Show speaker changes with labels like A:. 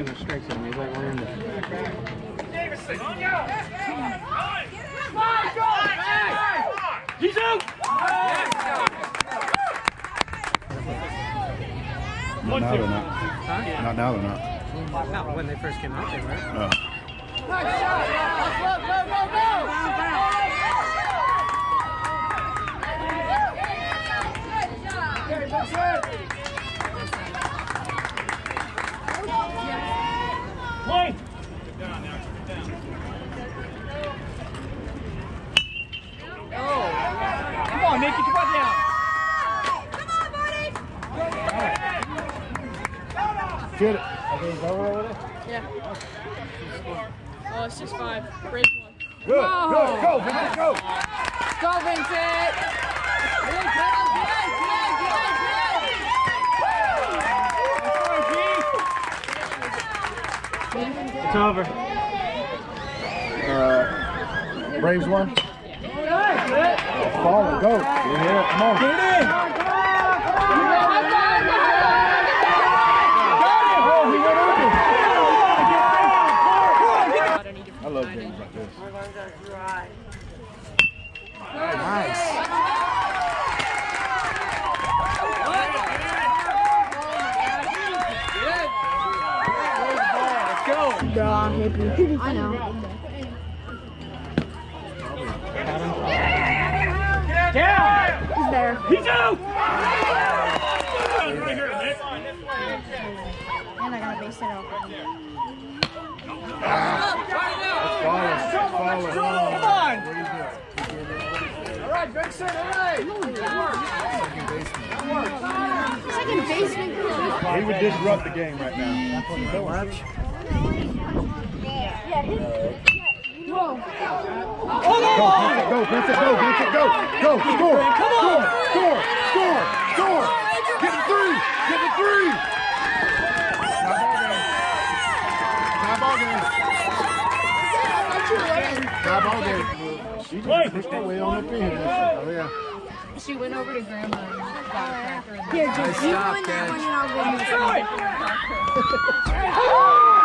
A: in the strike zone. He's like learning it.
B: He's out!
C: Not now they're not.
A: Huh?
C: Not now they're not.
A: No, when they first came out, they were.
C: Oh.
B: Play! Come on, Nick, get your butt down.
C: Get it.
D: Yeah. Oh, it's just five. Braves one.
C: Good.
D: Whoa.
C: Good. Go, Vincent, go.
D: Go, Vincent! Good, good, good, good, good.
B: It's over.
C: Uh, Braves one. Falling. Go. Yeah. Come on.
B: Get in!
C: Oh, he went over.
D: I don't need to
C: I love games like this.
B: Let's go!
E: I know.
B: Down!
E: He's there.
B: He's out!
E: And I gotta base it out.
C: Falling. Falling.
B: Come on!
C: All right, Vincent. All right.
E: Second baseman.
C: He would disrupt the game right now.
E: Yeah, his. Whoa.
C: Go, Vincent, go, Vincent, go, go, score, score, score, score, score. Get the three, get the three. Tie ball game. Tie ball game. She just pushed her way on up in. Oh yeah.
D: She went over to grandma and got a cracker.
E: Here, just you win that one and I'll go.
B: Right!